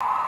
you